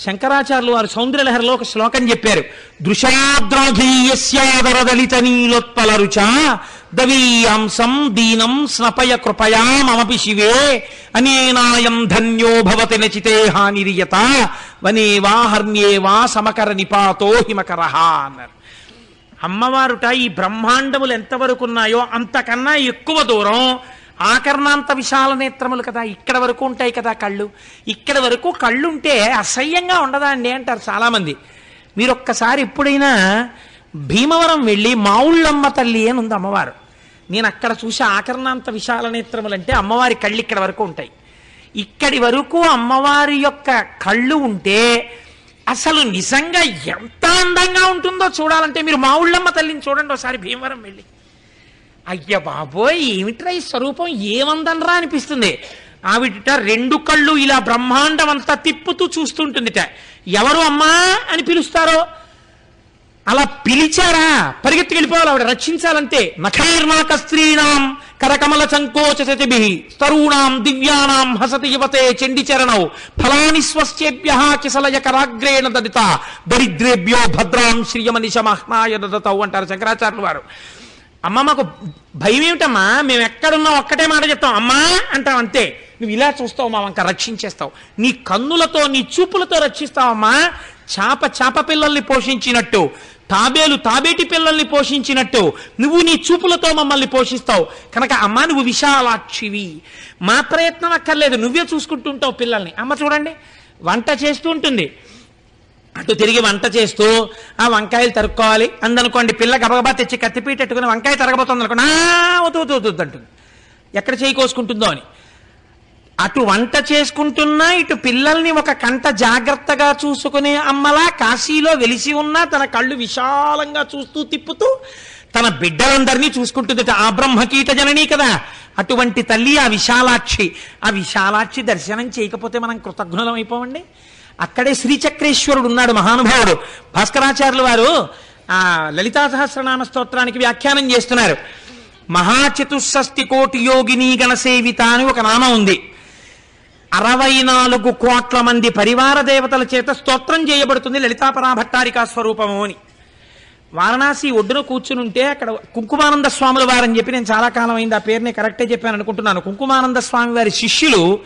శంకరాచార్యులు వారు సౌందర్యలహరిలో ఒక శ్లోకం చెప్పారు. దృశాద్రాఘీయస్యాదరదలిత నీలోత్పల రుచ దవీయాంసం దీనం స్నపయ కృపయా మమపి శివే అనేనాయం ధన్యో భవతి నచితే హానిరియత వనే వా వా సమకర నిపాతో హిమకర అన్నారు. అమ్మవారుట ఈ బ్రహ్మాండములు ఎంతవరకు ఉన్నాయో అంతకన్నా ఎక్కువ దూరం ఆకర్ణాంత విశాల నేత్రములు కదా ఇక్కడ వరకు ఉంటాయి కదా కళ్ళు. ఇక్కడ వరకు కళ్ళు ఉంటే అసహ్యంగా ఉండదా అండి అంటారు చాలామంది. మీరు ఒక్కసారి ఎప్పుడైనా భీమవరం వెళ్ళి మావుళ్ళమ్మ తల్లి అని ఉంది అమ్మవారు. నేను అక్కడ చూసి ఆకర్ణాంత విశాల నేత్రములు అంటే అమ్మవారి కళ్ళు ఇక్కడ వరకు ఉంటాయి. ఇక్కడి వరకు అమ్మవారి యొక్క కళ్ళు ఉంటే అసలు నిజంగా ఎంత అందంగా ఉంటుందో చూడాలంటే మీరు మావుళ్ళమ్మ తల్లిని చూడండి ఒకసారి భీమవరం వెళ్ళి. అయ్య బాబోయ్ ఏమిట్రా ఈ స్వరూపం? ఏమందనరా అనిపిస్తుంది? ఆవిడట రెండు కళ్ళు ఇలా బ్రహ్మాండం అంతా తిప్పుతూ చూస్తుంటుందిట. ఎవరు అమ్మా అని పిలుస్తారో? అలా పిలిచారా? పరిగెత్తి వెళ్ళిపోవాలి ఆవిడ రక్షించాలంటే నఖైర్నాక స్త్రీణాం కరకమల సంకోచ శతిభి తరుణాం దివ్యానాం హసతి యువతే చండిచరణౌ ఫలాని స్వస్యేభ్య కిసలయ కరాగ్రేణ దదిత దరిద్రేభ్యో భద్రాం శ్రీయమని మహ్నాయ దదతౌ అంటారు శంకరాచార్యులు వారు. అమ్మ మాకు భయం ఏమిటమ్మా మేము ఎక్కడున్నా ఒక్కటే మాట చెప్తాం. అమ్మా అంటాం అంతే. నువ్వు ఇలా చూస్తావు మా వంక రక్షించేస్తావు. నీ కన్నులతో నీ చూపులతో రక్షిస్తావమ్మా. చాప చాప పిల్లల్ని పోషించినట్టు తాబేలు తాబేటి పిల్లల్ని పోషించినట్టు నువ్వు నీ చూపులతో మమ్మల్ని పోషిస్తావు. కనుక అమ్మ నువ్వు విశాలాక్షివి. మా ప్రయత్నం అక్కర్లేదు. నువ్వే చూసుకుంటుంటావు పిల్లల్ని. అమ్మ చూడండి. వంట చేస్తూ ఉంటుంది. అటు తిరిగి వంట చేస్తూ ఆ వంకాయలు తరుక్కోవాలి. అందనుకోండి పిల్ల గబగబా తెచ్చి కత్తిపీట ఎట్టుకుని వంకాయ తరగబోతుంది అనుకోండి "ఆ, వద్దు వద్దు" అంటుంది. ఎక్కడ చేయి కోసుకుంటుందో అని. అటు వంట చేసుకుంటున్నా ఇటు పిల్లల్ని ఒక కంట జాగ్రత్తగా చూసుకునే అమ్మలా కాశీలో వెలిసి ఉన్నా తన కళ్ళు విశాలంగా చూస్తూ తిప్పుతూ తన బిడ్డలందరినీ చూసుకుంటుంది. ఆ బ్రహ్మకీట జననీ కదా. అటువంటి తల్లి ఆ విశాలాక్షి. ఆ విశాలాక్షి దర్శనం చేయకపోతే మనం కృతజ్ఞులం అయిపోవండి. అక్కడే శ్రీచక్రేశ్వరుడు ఉన్నాడు మహానుభావుడు. భాస్కరాచార్యులు వారు ఆ లలితా సహస్రనామ స్తోత్రానికి వ్యాఖ్యానం చేస్తున్నారు. మహాచతుషష్టి కోటి యోగిని గణసేవిత అని ఒక నామం ఉంది. అరవై నాలుగు కోట్ల మంది పరివార దేవతల చేత స్తోత్రం చేయబడుతుంది లలితాపరాభట్టారికా స్వరూపము అని. వారణాసి ఒడ్డున కూర్చుని ఉంటే అక్కడ కుంకుమానంద స్వాముల వారని చెప్పి నేను చాలా కాలం అయింది ఆ పేరుని కరెక్టే చెప్పాను అనుకుంటున్నాను. కుంకుమానంద స్వామి వారి శిష్యులు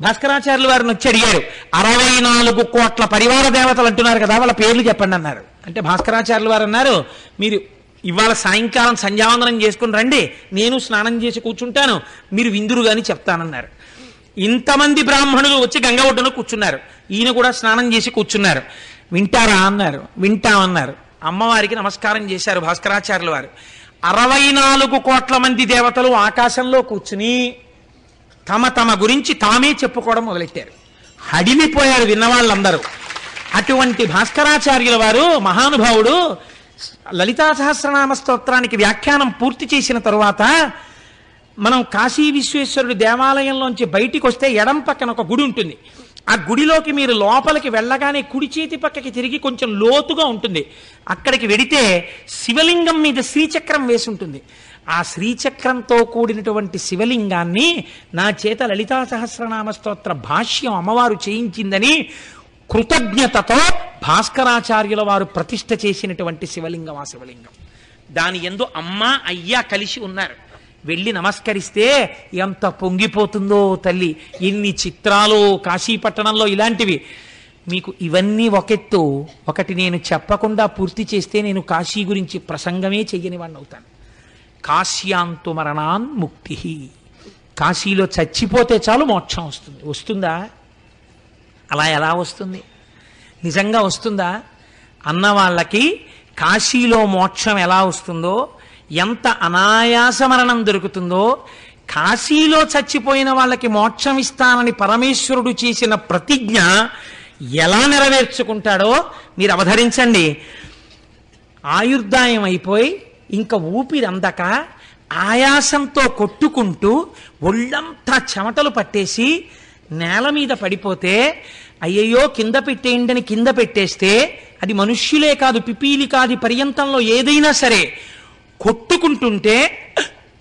భాస్కరాచార్యులు వారిని వచ్చి అడిగారు అరవై నాలుగు కోట్ల పరివార దేవతలు అంటున్నారు కదా వాళ్ళ పేర్లు చెప్పండి అన్నారు. అంటే భాస్కరాచార్యులు వారు అన్నారు మీరు ఇవాళ సాయంకాలం సంధ్యావందనం చేసుకుని రండి నేను స్నానం చేసి కూర్చుంటాను మీరు విందురు కానీ చెప్తానన్నారు. ఇంతమంది బ్రాహ్మణులు వచ్చి గంగ ఒడ్డున కూర్చున్నారు ఈయన కూడా స్నానం చేసి కూర్చున్నారు. వింటారా? అన్నారు. వింటామన్నారు. అమ్మవారికి నమస్కారం చేశారు భాస్కరాచార్యుల వారు. అరవై నాలుగు కోట్ల మంది దేవతలు ఆకాశంలో కూర్చుని తమ తమ గురించి తామే చెప్పుకోవడం మొదలెట్టారు. హడిలిపోయారు విన్నవాళ్ళందరూ. అటువంటి భాస్కరాచార్యుల వారు మహానుభావుడు లలితా సహస్రనామ స్తోత్రానికి వ్యాఖ్యానం పూర్తి చేసిన తరువాత మనం కాశీ విశ్వేశ్వరుడి దేవాలయంలోంచి బయటికి వస్తే ఎడం పక్కన ఒక గుడి ఉంటుంది. ఆ గుడిలోకి మీరు లోపలికి వెళ్ళగానే కుడి చేతి పక్కకి తిరిగి కొంచెం లోతుగా ఉంటుంది. అక్కడికి వెడితే శివలింగం మీద శ్రీచక్రం వేసి ఉంటుంది. ఆ శ్రీచక్రంతో కూడినటువంటి శివలింగాన్ని నా చేత లలితా సహస్రనామ స్తోత్ర భాష్యం అమ్మవారు చేయించిందని కృతజ్ఞతతో భాస్కరాచార్యుల వారు ప్రతిష్ఠ చేసినటువంటి శివలింగం ఆ శివలింగం. దాని ఎందు అమ్మ అయ్యా కలిసి ఉన్నారు. వెళ్ళి నమస్కరిస్తే ఎంత పొంగిపోతుందో తల్లి. ఎన్ని చిత్రాలు కాశీపట్టణంలో ఇలాంటివి. మీకు ఇవన్నీ ఒకెత్తు. ఒకటి నేను చెప్పకుండా పూర్తి చేస్తే నేను కాశీ గురించి ప్రసంగమే చెయ్యని వాడిని అవుతాను కాశ్యాంతు మరణాన్ ముక్తి. కాశీలో చచ్చిపోతే చాలు మోక్షం వస్తుంది. వస్తుందా? అలా ఎలా వస్తుంది? నిజంగా వస్తుందా? అన్న వాళ్ళకి కాశీలో మోక్షం ఎలా వస్తుందో ఎంత అనాయాస మరణం దొరుకుతుందో కాశీలో చచ్చిపోయిన వాళ్ళకి మోక్షం ఇస్తానని పరమేశ్వరుడు చేసిన ప్రతిజ్ఞ ఎలా నెరవేర్చుకుంటాడో మీరు అవధరించండి. ఆయుర్దాయం అయిపోయి ఇంకా ఊపిరి అందక ఆయాసంతో కొట్టుకుంటూ ఒళ్ళంతా చెమటలు పట్టేసి నేల మీద పడిపోతే అయ్యయ్యో కింద పెట్టేయండి అని కింద పెట్టేస్తే అది మనుష్యులే కాదు పిపీలి కాదు పర్యంతంలో ఏదైనా సరే. కొట్టుకుంటుంటే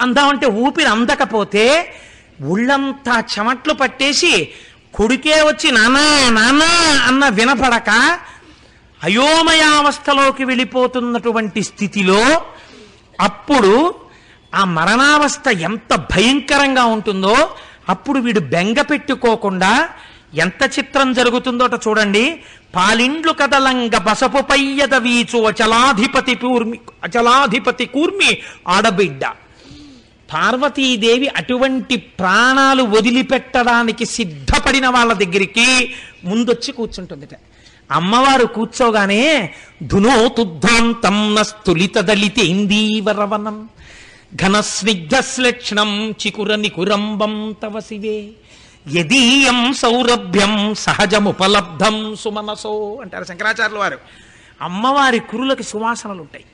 అందామంటే ఊపిరి అందకపోతే ఒళ్ళంతా చెమట్లు పట్టేసి కొడుకే వచ్చి నానా నానా అన్న వినపడక అయోమయావస్థలోకి వెళ్ళిపోతున్నటువంటి స్థితిలో అప్పుడు ఆ మరణావస్థ ఎంత భయంకరంగా ఉంటుందో అప్పుడు వీడు బెంగ పెట్టుకోకుండా ఎంత చిత్రం జరుగుతుందోట చూడండి. పాలిండ్లు కదలంగ బసపు పయ్యద వీచు అచలాధిపతి కూర్మి అచలాధిపతి కూర్మి ఆడబిడ్డ. పార్వతీదేవి అటువంటి ప్రాణాలు వదిలిపెట్టడానికి సిద్ధపడిన వాళ్ళ దగ్గరికి ముందొచ్చి కూర్చుంటుందిట. అమ్మవారు కూర్చోగానే ధునో తుద్ధాంతం నస్తులిత దళితేందీవరవనం ఘన స్నిగ్ధ చికురని చికుర నికురంబం తవ శివే. యదీయం సౌరభ్యం సహజముపలబ్ధం సుమనసో అంటారు శంకరాచార్యుల వారు. అమ్మవారి కురులకి సువాసనలు ఉంటాయి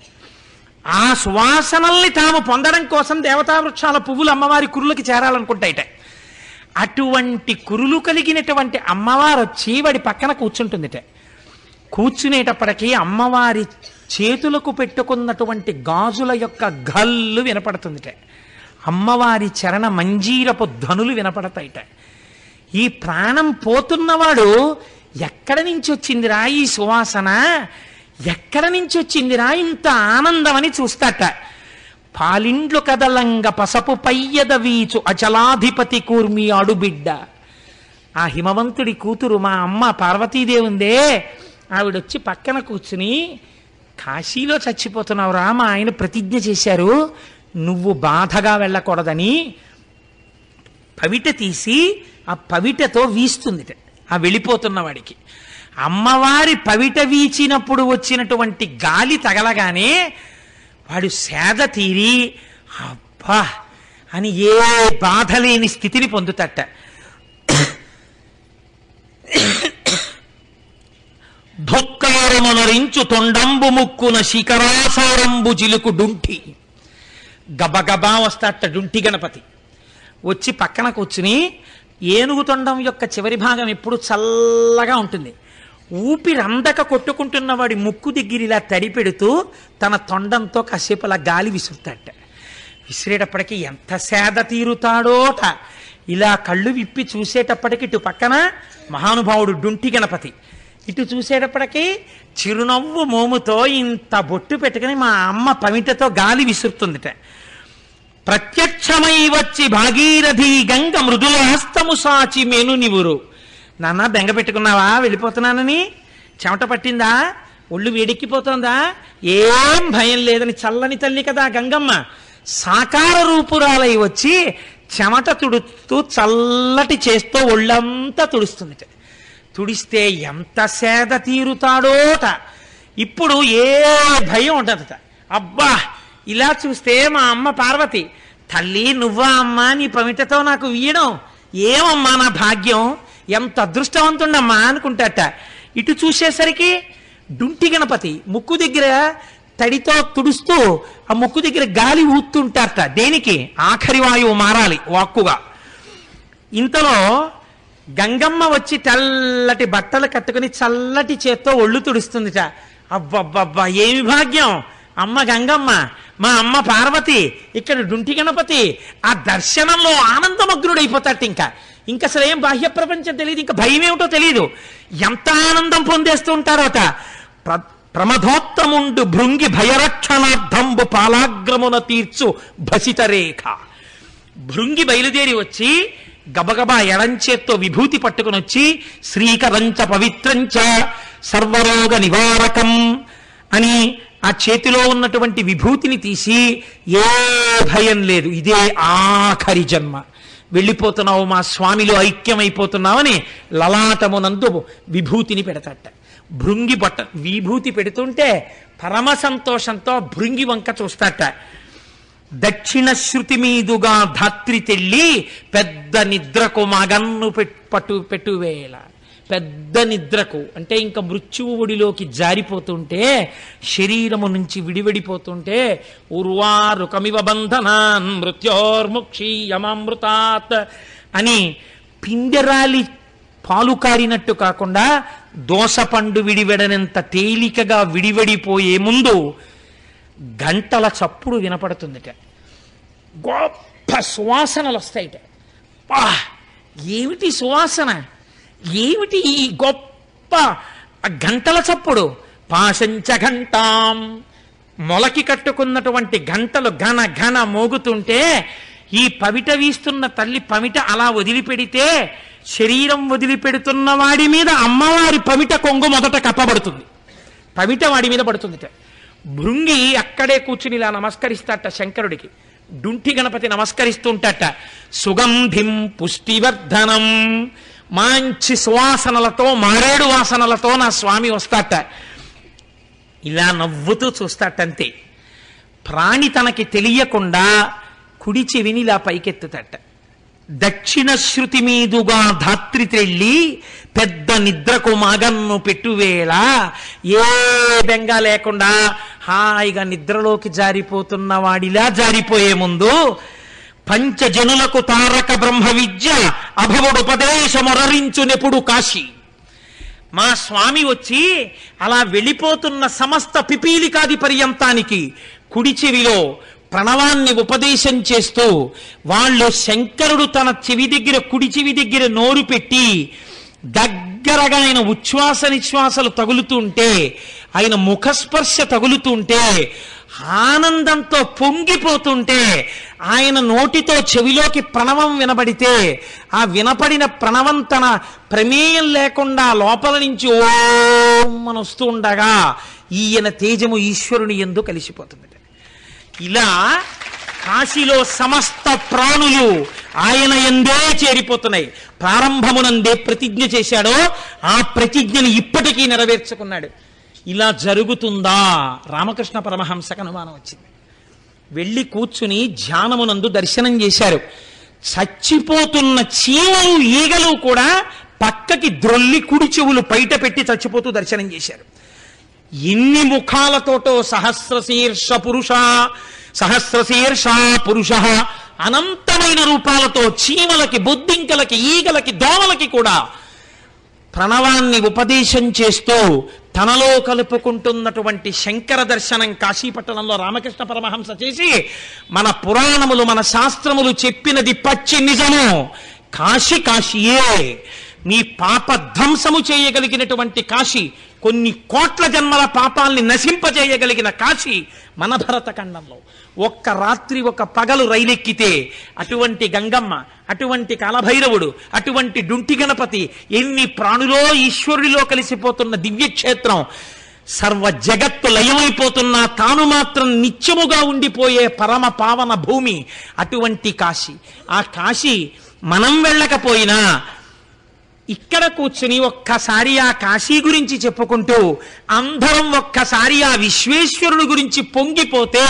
ఆ సువాసనల్ని తాము పొందడం కోసం దేవతా వృక్షాల పువ్వులు అమ్మవారి కురులకి చేరాలనుకుంటాయిట. అటువంటి కురులు కలిగినటువంటి అమ్మవారు వచ్చి వాడి పక్కన కూర్చుంటుందిట. కూర్చునేటప్పటికీ అమ్మవారి చేతులకు పెట్టుకున్నటువంటి గాజుల యొక్క గల్లు వినపడుతుందిట. అమ్మవారి చరణ మంజీరపు ధనులు వినపడతాయిట. ఈ ప్రాణం పోతున్నవాడు ఎక్కడ నుంచి వచ్చిందిరా ఈ సువాసన? ఎక్కడి నుంచి వచ్చిందిరా ఇంత ఆనందం అని చూస్తాట. పాలిండ్లు కదలంగ పసపు పయ్యద వీచు అచలాధిపతి కూర్మి అడుబిడ్డ ఆ హిమవంతుడి కూతురు మా అమ్మ పార్వతీదేవుందే. ఆవిడొచ్చి పక్కన కూర్చుని కాశీలో చచ్చిపోతున్నావురా మా ఆయన ప్రతిజ్ఞ చేశారు. నువ్వు బాధగా వెళ్ళకూడదని పవిట తీసి ఆ పవిటతో వీస్తుంది ఆ వెళ్ళిపోతున్న వాడికి. అమ్మవారి పవిట వీచినప్పుడు వచ్చినటువంటి గాలి తగలగానే వాడు సేద తీరి అబ్బా! అని ఏ బాధ లేని స్థితిని పొందుతట. ధొక్కారమునరించు తొండంబు ముక్కున శిఖరాసారంబు జిలుకు డుంటి గబగబా వస్తాట డుంటి గణపతి. వచ్చి పక్కన కూర్చుని ఏనుగు తొండం యొక్క చివరి భాగం ఎప్పుడు చల్లగా ఉంటుంది. ఊపిరందక కొట్టుకుంటున్న వాడి ముక్కు దగ్గర ఇలా తడిపెడుతూ తన తొండంతో కాసేపు అలా గాలి విసురుతాట విసిరేటప్పటికి ఎంత సేద తీరుతాడోట. ఇలా కళ్ళు విప్పి చూసేటప్పటికి ఇటు పక్కన మహానుభావుడు డుంటి గణపతి. ఇటు చూసేటప్పటికీ చిరునవ్వు మోముతో ఇంత బొట్టు పెట్టుకుని మా అమ్మ పమిటతో గాలి విసురుతుందిట. ప్రత్యక్షమై వచ్చి భాగీరథి గంగ మృదుల హస్తము సాచి మేను నివురు. నాన్న బెంగ పెట్టుకున్నావా? వెళ్ళిపోతున్నానని? చెమట పట్టిందా? ఒళ్ళు వేడెక్కిపోతుందా? ఏం భయం లేదని చల్లని తల్లి కదా గంగమ్మ. సాకార రూపురాలై వచ్చి చెమట తుడుతూ చల్లటి చేస్తూ ఒళ్ళంతా తుడుస్తుంది తుడిస్తే ఎంత సేద తీరుతాడోట. ఇప్పుడు ఏ భయం ఉండదట. అబ్బా ఇలా చూస్తే మా అమ్మ పార్వతి తల్లి నువ్వా అమ్మా నీ పమిటతో నాకు వీయడం? ఏమమ్మా నా భాగ్యం? ఎంత అదృష్టవంతుండమ్మా అనుకుంటాట. ఇటు చూసేసరికి డుంటి గణపతి ముక్కు దగ్గర తడితో తుడుస్తూ ఆ ముక్కు దగ్గర గాలి ఊతుంటారట దేనికి? ఆఖరి వాయువు మారాలి వాక్కుగా. ఇంతలో గంగమ్మ వచ్చి తెల్లటి బట్టలు కట్టుకుని చల్లటి చేత్తో ఒళ్ళు తుడుస్తుందిట. అబ్బబ్బబ్బా ఏమి భాగ్యం? అమ్మ గంగమ్మ మా అమ్మ పార్వతి ఇక్కడ డుంటి గణపతి ఆ దర్శనంలో ఆనందమగ్నుడైపోతాట ఇంకా. ఇంకా అసలు ఏం బాహ్య ప్రపంచం తెలియదు ఇంకా భయం ఏమిటో తెలియదు. ఎంత ఆనందం పొందేస్తూ ఉంటారోట. ప్ర ప్రమథోత్తముండు భృంగి భయరక్షణార్థంబు పాలాగ్రమున తీర్చు భసిత రేఖ. భృంగి బయలుదేరి వచ్చి గబగబా ఎడంచేత్తో విభూతి పట్టుకుని వచ్చి శ్రీకరంచ పవిత్రంచ సర్వరోగ నివారకం అని ఆ చేతిలో ఉన్నటువంటి విభూతిని తీసి ఏ భయం లేదు ఇదే ఆఖరి జన్మ. వెళ్ళిపోతున్నావు మా స్వామిలో ఐక్యమైపోతున్నావని లలాటమునందు విభూతిని పెడతాట భృంగి బట్ట విభూతి పెడుతుంటే పరమ సంతోషంతో భృంగి వంక చూస్తాట దక్షిణ శృతి మీదుగా ధాత్రి తెల్లి పెద్ద నిద్రకు మగన్ను పట్టు పెట్టువేళ పెద్ద నిద్రకు అంటే ఇంకా మృత్యువు ఒడిలోకి జారిపోతుంటే శరీరము నుంచి విడివడిపోతుంటే ఉర్వారుకమివ బంధనాన్ మృత్యోర్ముక్షీయమామృతాత్ అని పిండరాలి పాలు కారినట్టు కాకుండా దోసపండు విడివెడనంత తేలికగా విడివడిపోయే ముందు గంటల చప్పుడు వినపడుతుందిట. గొప్ప సువాసనలు వస్తాయిట. పా ఏమిటి సువాసన? ఏమిటి ఈ గొప్ప గంటల చప్పుడు? పాశంచ ఘంటాం. మొలకి కట్టుకున్నటువంటి గంటలు ఘన ఘన మోగుతుంటే ఈ పవిట వీస్తున్న తల్లి పమిట అలా వదిలిపెడితే శరీరం వదిలిపెడుతున్న వాడి మీద అమ్మవారి పమిట కొంగు మొదట కప్పబడుతుంది. పమిట వాడి మీద పడుతుందిట. భృంగి అక్కడే కూర్చుని ఇలా నమస్కరిస్తాట శంకరుడికి. డుంటి గణపతి నమస్కరిస్తుంటట సుగంధిం పుష్టివర్ధనం మంచి సువాసనలతో మారేడు వాసనలతో నా స్వామి వస్తాట. ఇలా నవ్వుతూ చూస్తాటంతే. ప్రాణి తనకి తెలియకుండా కుడి చెవిని ఇలా పైకెత్తుతట. దక్షిణ శృతి మీదుగా ధాత్రి తెళ్ళి పెద్ద నిద్రకు మగన్ను పెట్టువేళ ఏ బెంగ లేకుండా హాయిగా నిద్రలోకి జారిపోతున్న వాడిలా జారిపోయే ముందు పంచజనులకు తారక బ్రహ్మ విద్య అభవుడుపదేశమొరరించునెప్పుడు కాశీ. మా స్వామి వచ్చి అలా వెళ్ళిపోతున్న సమస్త పిపీలికాది పర్యంతానికి కుడి చెవిలో ప్రణవాన్ని ఉపదేశం చేస్తూ వాళ్ళు శంకరుడు తన చెవి దగ్గర కుడి చెవి దగ్గర నోరు పెట్టి దగ్గరగా ఆయన ఉచ్ఛ్వాస నిశ్వాసలు తగులుతుంటే ఆయన ముఖస్పర్శ తగులుతుంటే ఆనందంతో పొంగిపోతుంటే ఆయన నోటితో చెవిలోకి ప్రణవం వినబడితే ఆ వినపడిన ప్రణవం తన ప్రమేయం లేకుండా లోపల నుంచి ఓమ్మని వస్తూ ఉండగా ఈయన తేజము ఈశ్వరుని ఎందు కలిసిపోతుంది. ఇలా కాశీలో సమస్త ప్రాణులు ఆయన ఎందే చేరిపోతున్నాయి. ప్రారంభమునందే ప్రతిజ్ఞ చేశాడో ఆ ప్రతిజ్ఞని ఇప్పటికీ నెరవేర్చుకున్నాడు. ఇలా జరుగుతుందా? రామకృష్ణ పరమహంసకు అనుమానం వచ్చింది. వెళ్ళి కూర్చుని ధ్యానమునందు దర్శనం చేశారు. చచ్చిపోతున్న చీమలు ఈగలు కూడా పక్కకి ద్రొల్లి కుడి చెవులు బయట పెట్టి చచ్చిపోతూ దర్శనం చేశారు. ఎన్ని ముఖాలతోటో సహస్రశీర్ష పురుష సహస్రశీర్ష పురుష అనంతమైన రూపాలతో చీమలకి బొద్దింకలకి ఈగలకి దోమలకి కూడా ప్రణవాన్ని ఉపదేశం చేస్తూ తనలో కలుపుకుంటున్నటువంటి శంకర దర్శనం కాశీపట్టణంలో రామకృష్ణ పరమహంస చేసి మన పురాణములు మన శాస్త్రములు చెప్పినది పచ్చి నిజము. కాశీ కాశీయే. మీ పాప ధ్వంసము చేయగలిగినటువంటి కాశీ కొన్ని కోట్ల జన్మల పాపాల్ని నశింపజేయగలిగిన కాశీ మన భరతఖండంలో ఒక్క రాత్రి ఒక పగలు రైలెక్కితే అటువంటి గంగమ్మ అటువంటి కాలభైరవుడు అటువంటి డుంటి గణపతి ఎన్ని ప్రాణులో ఈశ్వరుడిలో కలిసిపోతున్న దివ్యక్షేత్రం. సర్వ జగత్తు లయమైపోతున్నా తాను మాత్రం నిత్యముగా ఉండిపోయే పరమ పావన భూమి అటువంటి కాశీ. ఆ కాశీ మనం వెళ్ళకపోయినా ఇక్కడ కూర్చుని ఒక్కసారి ఆ కాశీ గురించి చెప్పుకుంటూ అందరం ఒక్కసారి ఆ విశ్వేశ్వరుడు గురించి పొంగిపోతే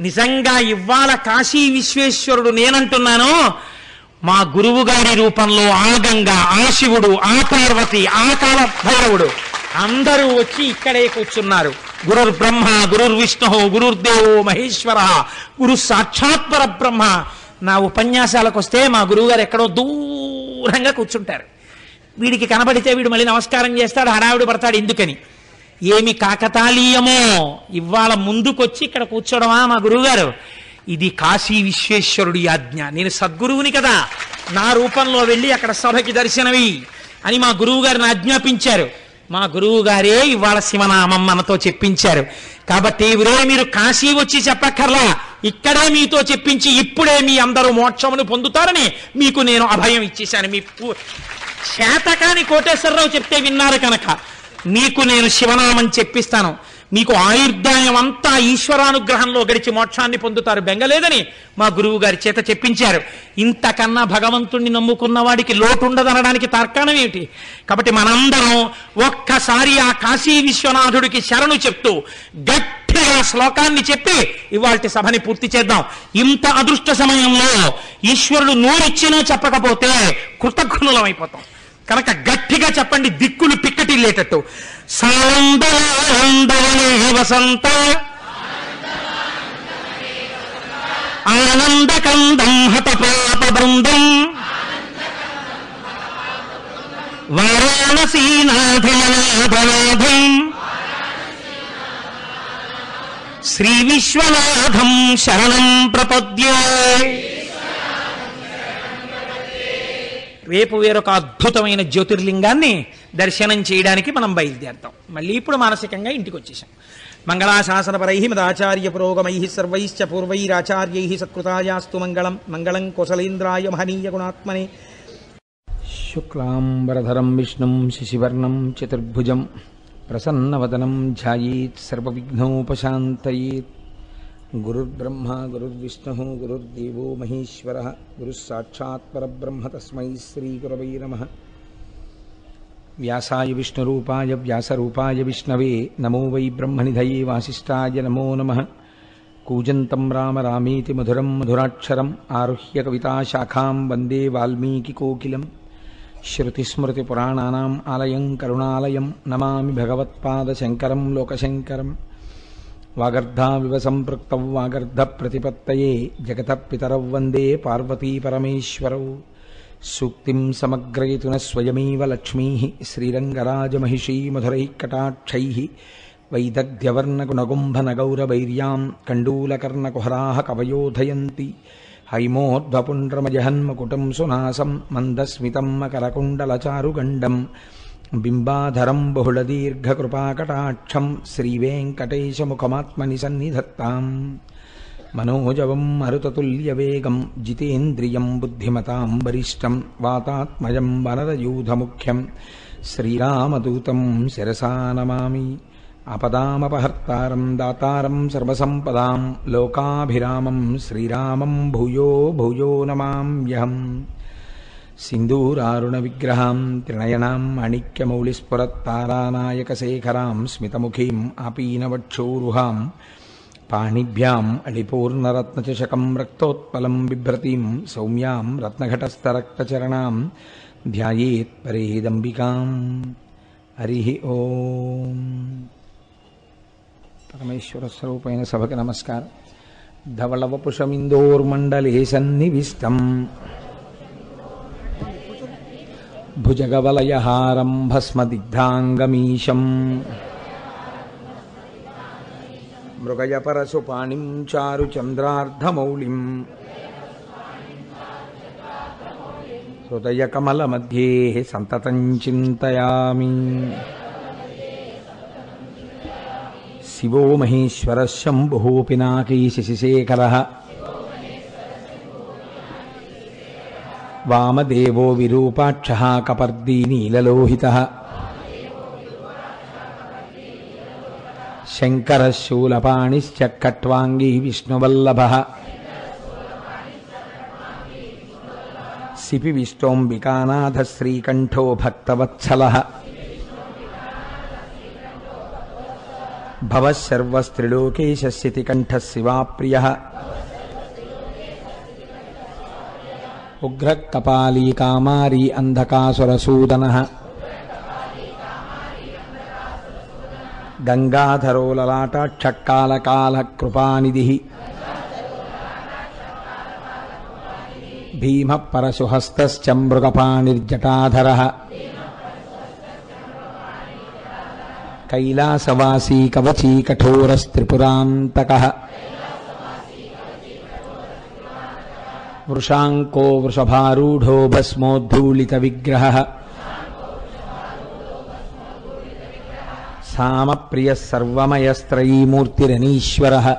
నిజంగా ఇవాళ కాశీ విశ్వేశ్వరుడు నేనంటున్నాను మా గురువు గారి రూపంలో ఆ గంగ ఆ శివుడు ఆ పార్వతి ఆ కాల భైరవుడు అందరూ వచ్చి ఇక్కడే కూర్చున్నారు. గురుర్ బ్రహ్మ గురుర్ విష్ణు గురుర్దేవో మహేశ్వర గురు సాక్షాత్పర బ్రహ్మ నా ఉపన్యాసాలకు వస్తే మా గురువుగారు ఎక్కడో దూరంగా కూర్చుంటారు. వీడికి కనబడితే వీడు మళ్ళీ నమస్కారం చేస్తాడు హడావిడి పడతాడు ఎందుకని? ఏమి కాకతాళీయమో. ఇవాళ ముందుకొచ్చి ఇక్కడ కూర్చోడమా మా గురువుగారు? ఇది కాశీ విశ్వేశ్వరుడి ఆజ్ఞ. నేను సద్గురువుని కదా. నా రూపంలో వెళ్ళి అక్కడ సభకి దర్శనవి అని మా గురువు గారిని ఆజ్ఞాపించారు. మా గురువు గారే ఇవాళ శివనామం మనతో చెప్పించారు. కాబట్టి ఇవరే మీరు కాశీ వచ్చి చెప్పక్కర్లా. ఇక్కడే మీతో చెప్పించి ఇప్పుడే మీ అందరూ మోక్షమును పొందుతారని మీకు నేను అభయం ఇచ్చేశాను. మీ చేతకాని కోటేశ్వరరావు చెప్తే విన్నారు కనుక. మీకు నేను శివనామం చెప్పిస్తాను. మీకు ఆయుర్దాయం అంతా ఈశ్వరానుగ్రహంలో గడిచి మోక్షాన్ని పొందుతారు బెంగలేదని మా గురువు గారి చేత చెప్పించారు. ఇంతకన్నా భగవంతుణ్ణి నమ్ముకున్న వాడికి లోటు ఉండదనడానికి తర్కాణం ఏమిటి? కాబట్టి మనందరం ఒక్కసారి ఆ కాశీ విశ్వనాథుడికి శరణు చెప్తూ గట్టి శ్లోకాన్ని చెప్పి ఇవాళ సభని పూర్తి చేద్దాం. ఇంత అదృష్ట సమయంలో ఈశ్వరుడు నోరిచ్చినా చెప్పకపోతే కృతజ్ఞులం అయిపోతాం కనుక గట్టిగా చెప్పండి దిక్కులు పిక్కటిల్లేటట్టు. సాందవనే వసంత ఆనందకందం హతపాప బృందం వారాణసీనాథనాథనాథం శ్రీ విశ్వనాథం శరణం ప్రపద్యే. రేపు వేరొక అద్భుతమైన జ్యోతిర్లింగాన్ని దర్శనం చేయడానికి మనం బయలుదేరుతాం. మళ్ళీ ఇప్పుడు మానసికంగా ఇంటికి వచ్చేసాం మంగళాశాసనపరై మదాచార్య పురోగమై సర్వైశ్చ పూర్వైరాచార్యై సత్కృతాయాస్తు మంగళం. మంగళం కుశలేంద్రాయ మహనీయ గుణాత్మనే. శుక్లాంబరధరం విష్ణుం శశివర్ణం చతుర్భుజం. प्रसन्नवदनं ध्यायीत्, सर्वविघ्नोपशान्तयेत्। गुरुर्ब्रह्मा, गुरुर्विष्णुः, गुरुर्देवो महेश्वरः गुरुः परब्रह्म तस्मै श्रीगुरवै नमः। व्यासाय विष्णुरूपाय, व्यासरूपाय विष्णवे, नमो वै ब्रह्म ब्रह्मनिधये वासिष्ठाय नमो नमः। कूजन्तं राम रामेति मधुरं मधुराक्षरम्, आरुह्य कविताशाखां वंदे वाल्मीकिकोकिलम्। श्रुतिस्मृतिपुराणानाम् आलयं करुणालयं नमामि भगवत्पादशङ्करं लोकशङ्करम् वागर्धाविव सम्पृक्तौ वागर्धप्रतिपत्तये जगतः पितरौ वन्दे पार्वतीपरमेश्वरौ सूक्तिं समग्रयितु न स्वयमेव लक्ष्मीः श्रीरङ्गराजमहिषी मधुरैः कटाक्षैः वैदग्ध्यवर्णगुणगुम्भनगौरवैर्यां कण्डूलकर्णकुहराः कवयोधयन्ति హైమోర్ధ్వపుండ్రమజహన్మకుటం సునాసం మందస్మితం మకరకుండలచారుగండం బింబాధరం బహుళదీర్ఘకృపాకటాక్షం శ్రీవేంకటేశముఖమాత్మని సన్నిధత్తాం మనోజవం మరుతతుల్యవేగం జితేంద్రియం బుద్ధిమతాం వరిష్టం వాతాత్మయం వనరయూధముఖ్యం శ్రీరామదూతం శిరసా నమామి అపదామపహర్తారం దాతారం సర్వసంపదాం లోకాభిరామం శ్రీరామం భూయో భూయో నమామ్యహం. సింధూరారుణ విగ్రహాం త్రినయనాం మాణిక్యమౌళిస్ఫురత్తారానాయకశేఖరాం స్మితముఖీం ఆపీనవక్షోరుహాం పాణిభ్యాం అళిపూర్ణరత్నచషకం రక్తోత్పలం బిభ్రతీం సౌమ్యాం రత్నఘటస్థరక్తచరణాం ధ్యాయేత్ పరేదంబికాం. హరి ఓం. పరమేశ్వర స్వరూపమైన సభకి నమస్కారం. ధవళవపుషమిందోర్మండలే సన్నివిష్టం. భుజగవలయహారం భస్మదిగ్ధాంగమీశం మృగయపరసుపాణిం చారుచంద్రార్ధమౌళిం. హృదయకమలమధ్యే సంతతం చింతయామి శివో మహేశ్వర శంభో పినాకీ శశిశేఖర వామదేవో విరూపాక్ష కపర్దీ నీలలోహిత. శంకరశూలపాణిశ్చ విష్ణువల్లభ. సిపి విష్టోంబికానాథ శ్రీకంఠో భక్తవత్సల భవసర్వస్త్రిలోకేశస్యతి కంఠ శివాప్రియ ఉగ్రకపాలీ కామారీ అంధకాసురసూదన గంగాధరో లలాటాక్షకాళకాళకృపానిధి భీమ పరశుహస్తశ్చమృగపాణిర్జటాధర कैलासवासी कवची कठोरस्त्रिपुरान्तकः। वृषाङ्को वृषभारूढो भस्मोद्धूलितविग्रहः। सामप्रियः सर्वमयस्त्रयीमूर्तिरनीश्वरः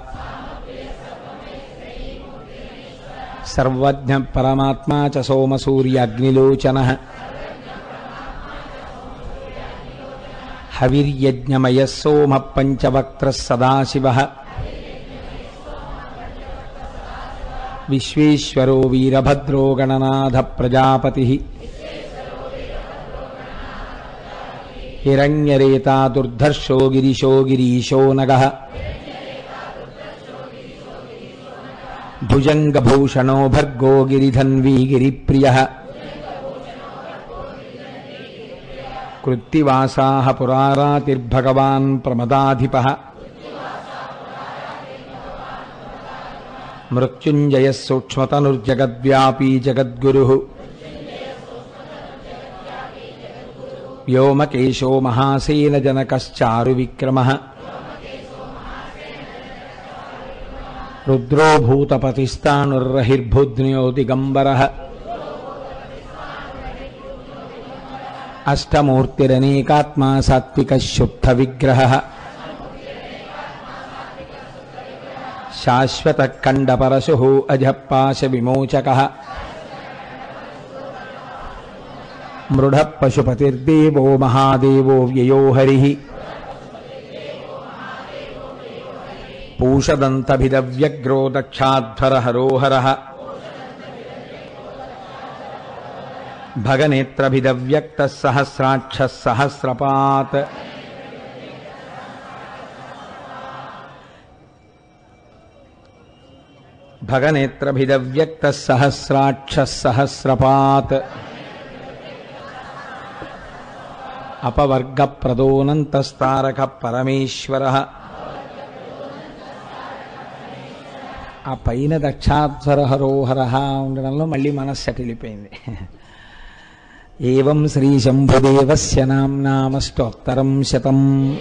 सर्वज्ञः परमात्मा च सोमसूर्याग्निलोचनः। హవిర్యజ్ఞమయ సోమ పంచవక్ర సదాశివ విశ్వేశ్వరో వీరభద్రో గణనాథ ప్రజాపతి హిరణ్యరేతా దుర్ధర్షో గిరిశో గిరీశో నగ భుజంగభూషణో భర్గో గిరిధన్వీ గిరిప్రియ కృత్తివాసా పురారాతిర్భగవాన్ ప్రమదాధిప మృత్యుంజయ సూక్ష్మతనుర్జగద్వ్యాపీ జగద్గురు వ్యోమకేశో మహాసేన జనకారు విక్రమ రుద్రోభూతపతిస్తానుర్రహిర్భుజ్ఞో దిగంబర अष्टमूर्तिरनेकात्मा सात्विकः शुद्धविग्रहः शाश्वतः कण्डपरशुः अजःपाशविमोचकः मृढः पशुपतिर्देवो महादेवो व्ययो हरिः पूषदन्तभिदव्यग्रो दक्षाध्वरहरोहरः। भगनेत्रभिदव्यक्तः सहस्राक्षः सहस्रपात् भगनेत्रभिदव्यक्तः सहस्राक्षः सहस्रपात् अपवर्गप्रदोऽनन्तस्तारकः परमेश्वरः ఆ పైన దక్షాధ్వర హరోహరహ ఉండడంలో మళ్ళీ మనస్సు అటిలిపోయింది ఏం శ్రీ శంభుదేవస్య నామ్నామష్టోత్తరం శతం.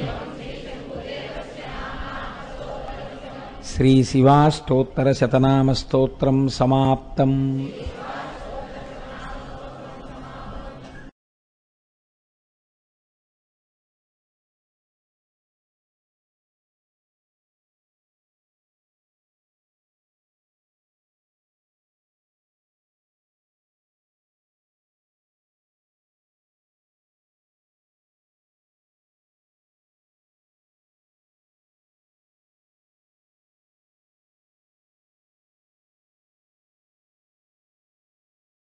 శ్రీ శివాష్టోత్తర సమాప్తం.